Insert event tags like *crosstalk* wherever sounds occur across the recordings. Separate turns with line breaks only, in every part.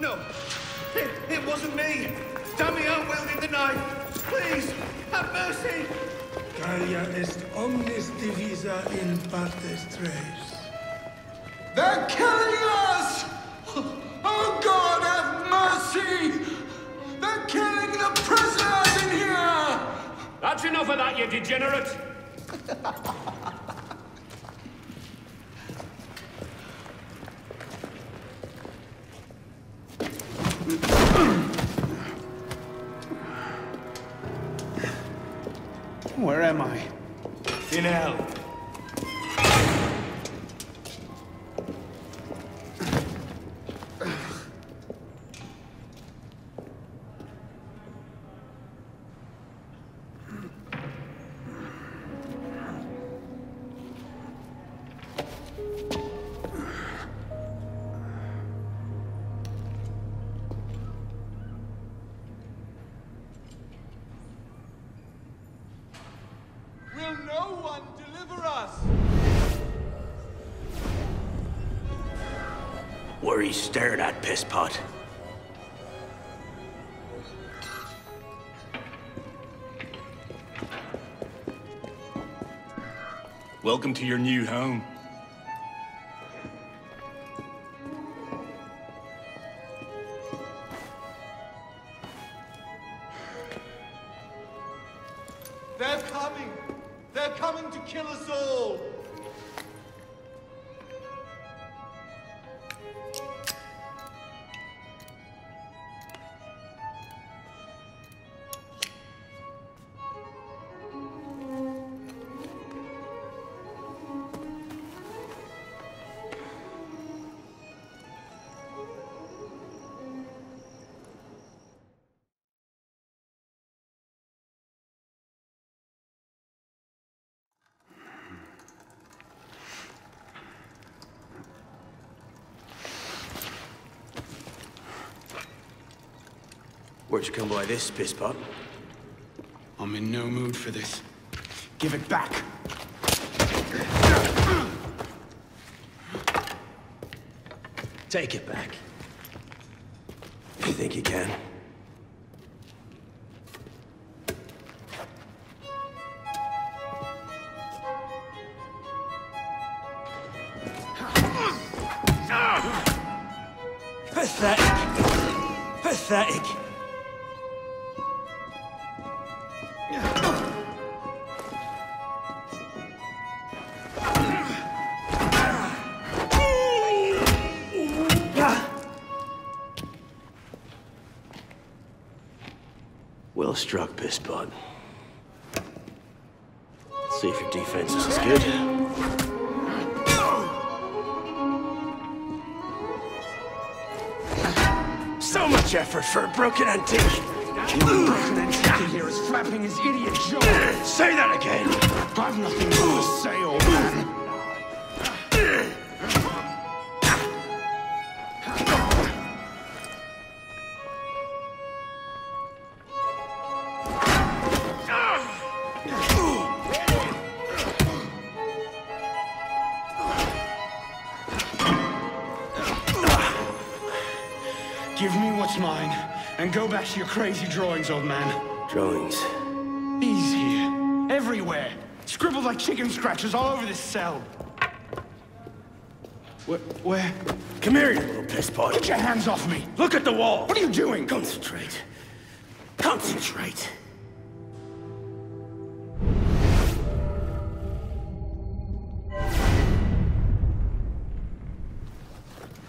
No, it, it wasn't me. Damian wielded the knife. Please, have mercy.
Gallia est omnis divisa in partes tres.
They're killing us! Oh God, have mercy! They're killing the prisoners in here!
That's enough of that, you degenerate! *laughs*
What he stared at, pisspot?
Welcome to your new home.
They're coming! They're coming to kill us all!
You come by this, pisspot?
I'm in no mood for this. Give it back.
Take it back. You think you can. Well struck, Pisspot. See if your defense is as good. So much effort for a broken antique.
here is flapping his idiot jaw.
Say that again.
I've nothing more to say, old man. Give me what's mine, and go back to your crazy drawings, old man.
Drawings.
These here. Everywhere. Scribbled like chicken scratches all over this cell. Where? Where?
Come here, you little pisspot.
Get your hands off me!
Look at the wall.
What are you doing?
Concentrate. Concentrate.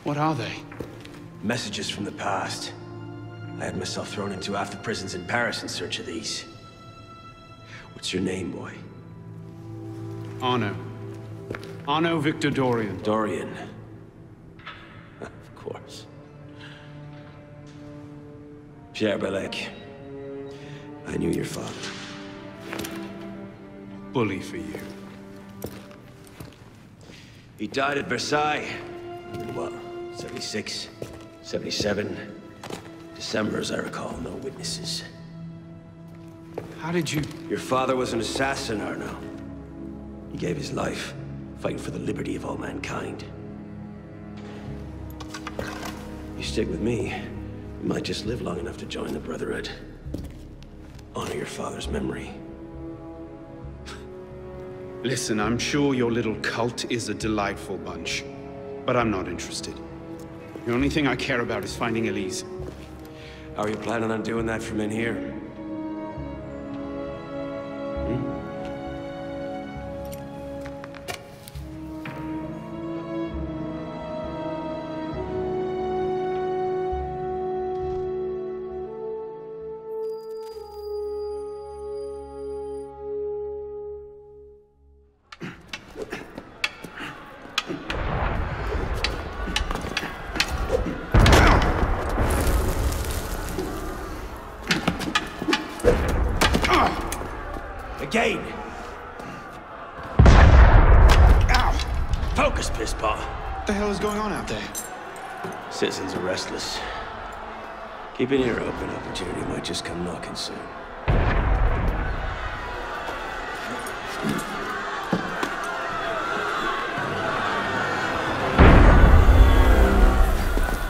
What are they?
Messages from the past. I had myself thrown into half the prisons in Paris in search of these. What's your name, boy?
Arno. Arno Victor Dorian.
Dorian. *laughs* of course. Pierre Belec. I knew your father.
Bully for you.
He died at Versailles. In what? 76? 77? December, as I recall. No witnesses.
How did you...
Your father was an assassin, Arno. He gave his life, fighting for the liberty of all mankind. You stick with me, you might just live long enough to join the Brotherhood. Honor your father's memory.
Listen, I'm sure your little cult is a delightful bunch, but I'm not interested. The only thing I care about is finding Elise.
How are you planning on doing that from in here? Focus, Pisspot!
What the hell is going on out there?
Citizens are restless. Keep an ear open. Opportunity might just come knocking soon.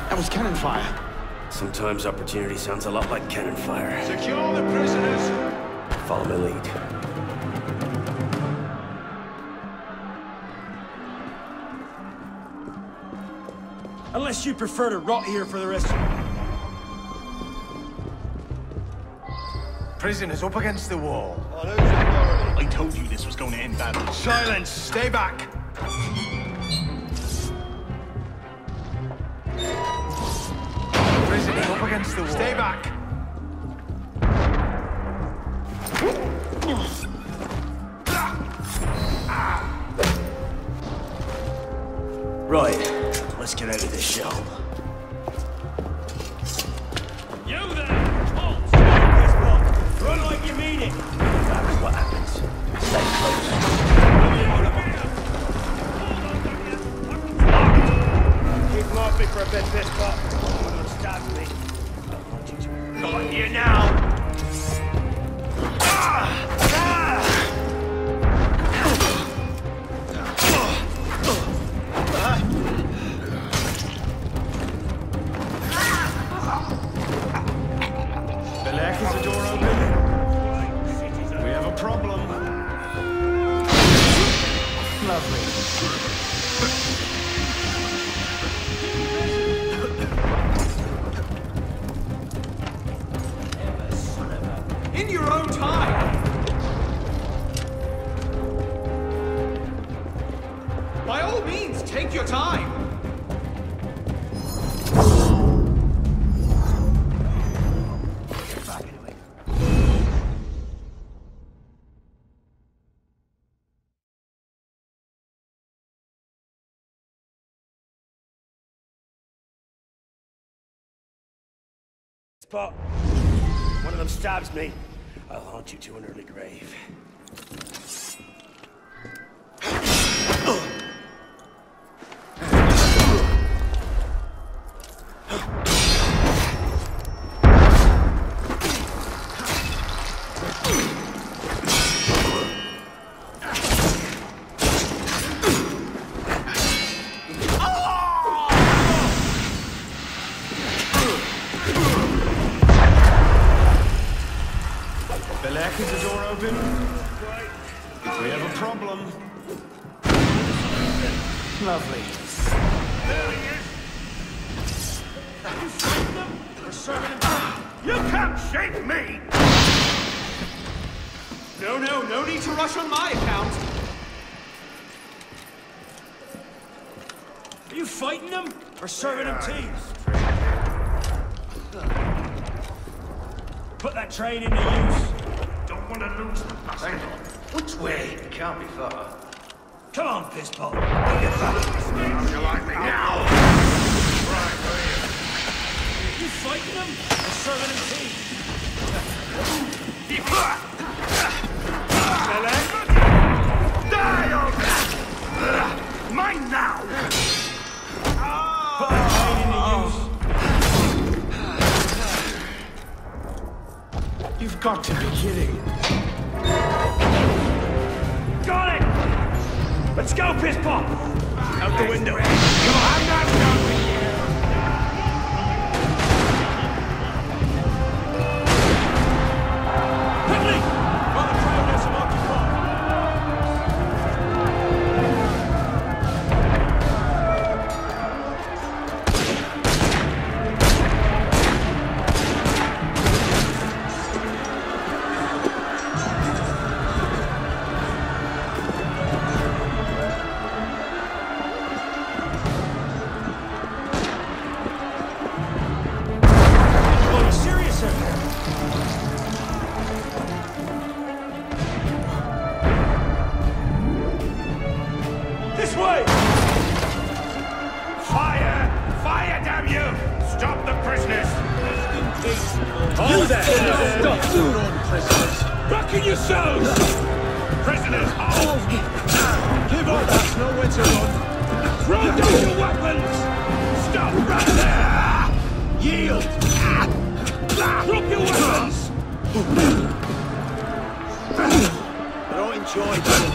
That was cannon fire.
Sometimes opportunity sounds a lot like cannon fire.
Secure the prisoners.
Follow my lead.
Unless you prefer to rot here for the rest of
Prisoners up against the wall.
Oh, On?
I told you this was going to end badly.
Silence! Stay back! Prisoners up against the wall. Stay back!
Laughing for a bit, this pot. Someone stabs me. Got you now!
Is In your own time! By all means, take your time!
Spot. One of them stabs me.
I'll haunt you to an early grave.
Lovely. There he is! Have You fighting them?
You can't shake me!
No, no, no need to rush on my account.
Are you fighting them or serving them tea? Put that train into use.
Don't want to lose the bastard.
Which way? It can't be far.
Come on, Pisspot.
You like me now?
You fighting them or serving them tea?
Die, old man! Mine now!
Put that train into use.
You've got to be kidding.
Got it! Let's go, Pisspot! Out the window.
I'm not done
there! Stop! Bucking yourselves! Prisoners, hold! Give up! That's nowhere to run! Throw down your weapons! Stop right there! Yield! Drop your weapons!
Don't enjoy this.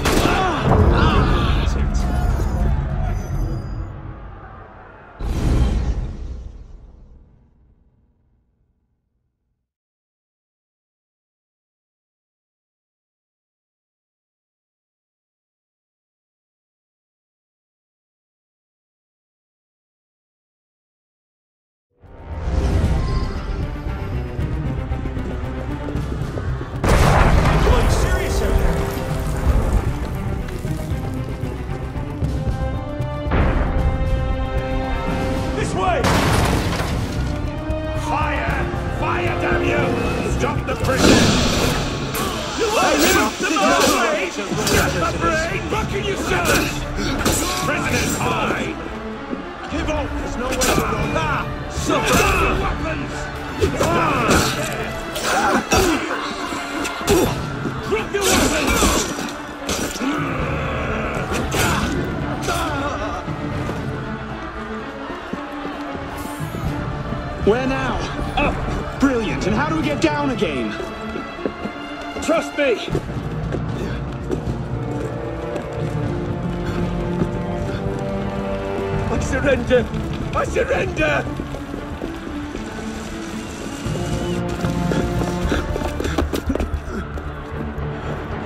I surrender! I surrender!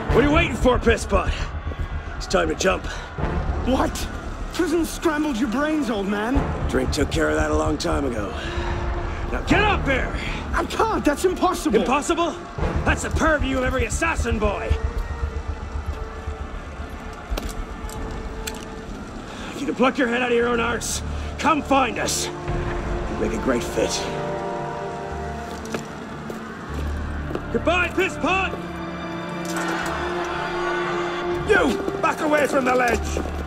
What are you waiting for, Pisspot? It's time to jump.
What? Prison scrambled your brains, old man.
Drink took care of that a long time ago.
Now get up there!
I can't. That's impossible.
Impossible? That's the purview of every assassin boy! If you can pluck your head out of your own arse, come find us!
You'd Make a great fit.
Goodbye, Pisspot! You! Back away from the ledge!